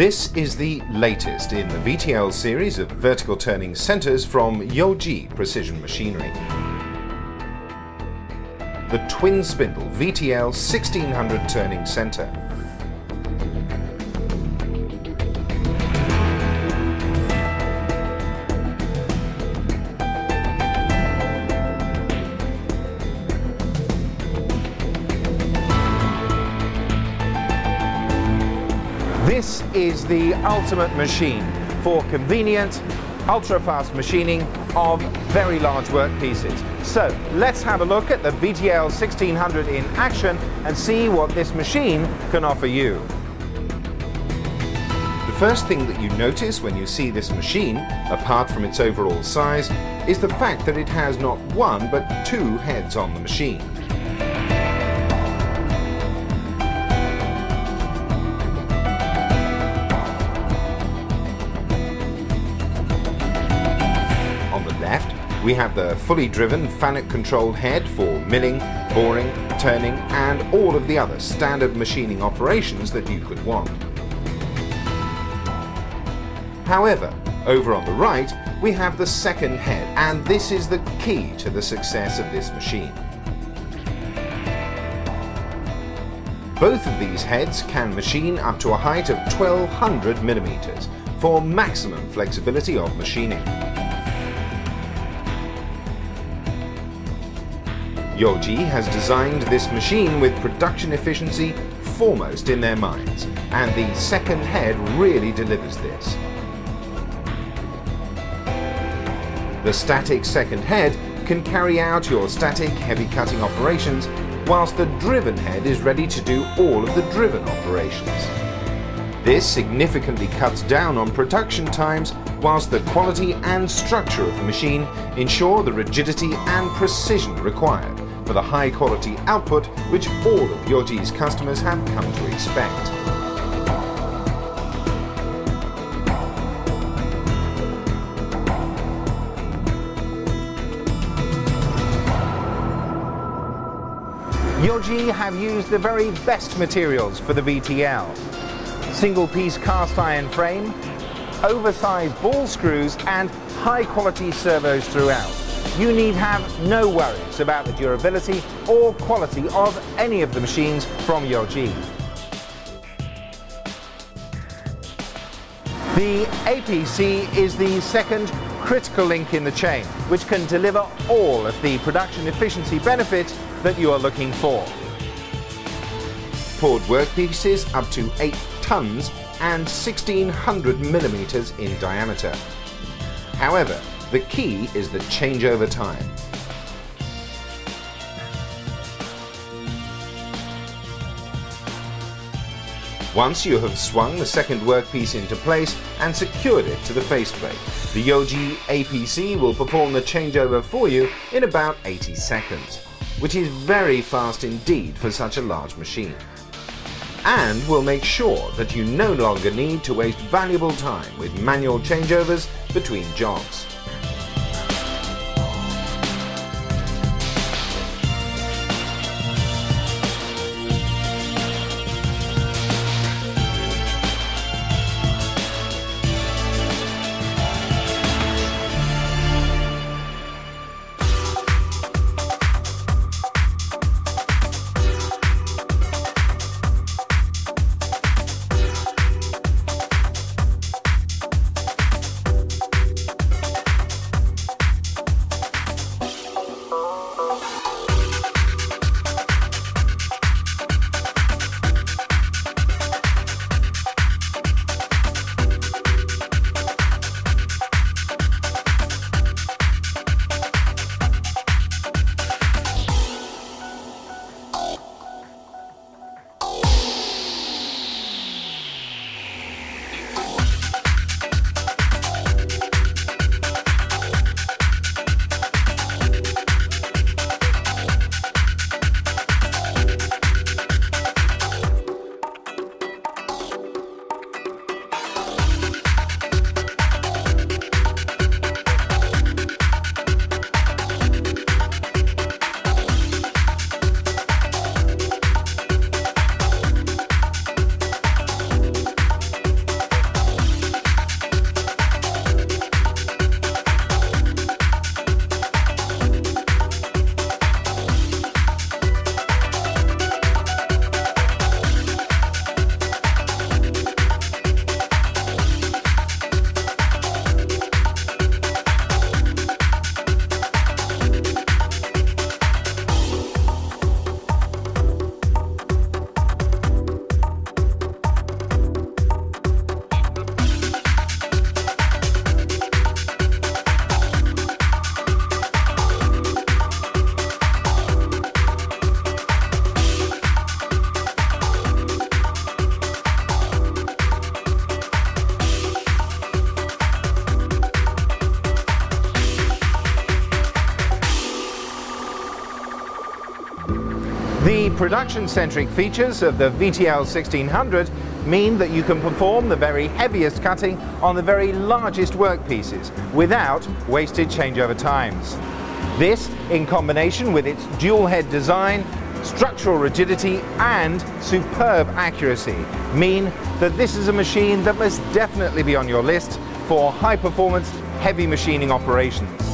This is the latest in the VTL series of vertical turning centers from Youji Precision Machinery. The twin spindle VTL 1600 turning center. Is the ultimate machine for convenient, ultra-fast machining of very large workpieces. So let's have a look at the VTL 1600 in action and see what this machine can offer you. The first thing that you notice when you see this machine, apart from its overall size, is the fact that it has not one but two heads on the machine. We have the fully driven FANUC controlled head for milling, boring, turning and all of the other standard machining operations that you could want. However, over on the right we have the second head and this is the key to the success of this machine. Both of these heads can machine up to a height of 1200 millimeters for maximum flexibility of machining. Youji has designed this machine with production efficiency foremost in their minds, and the second head really delivers this. The static second head can carry out your static heavy cutting operations, whilst the driven head is ready to do all of the driven operations. This significantly cuts down on production times whilst the quality and structure of the machine ensure the rigidity and precision required for the high quality output which all of Youji's customers have come to expect. Youji have used the very best materials for the VTL. Single piece cast iron frame, oversized ball screws and high quality servos throughout you need have no worries about the durability or quality of any of the machines from your Youji. The APC is the second critical link in the chain, which can deliver all of the production efficiency benefits that you are looking for. Poured workpieces up to 8 tons and 1600 millimeters in diameter. However, the key is the changeover time. Once you have swung the second workpiece into place and secured it to the faceplate, the Youji APC will perform the changeover for you in about 80 seconds, which is very fast indeed for such a large machine. And will make sure that you no longer need to waste valuable time with manual changeovers between jobs. The production-centric features of the VTL 1600 mean that you can perform the very heaviest cutting on the very largest workpieces without wasted changeover times. This, in combination with its dual head design, structural rigidity and superb accuracy, mean that this is a machine that must definitely be on your list for high performance heavy machining operations.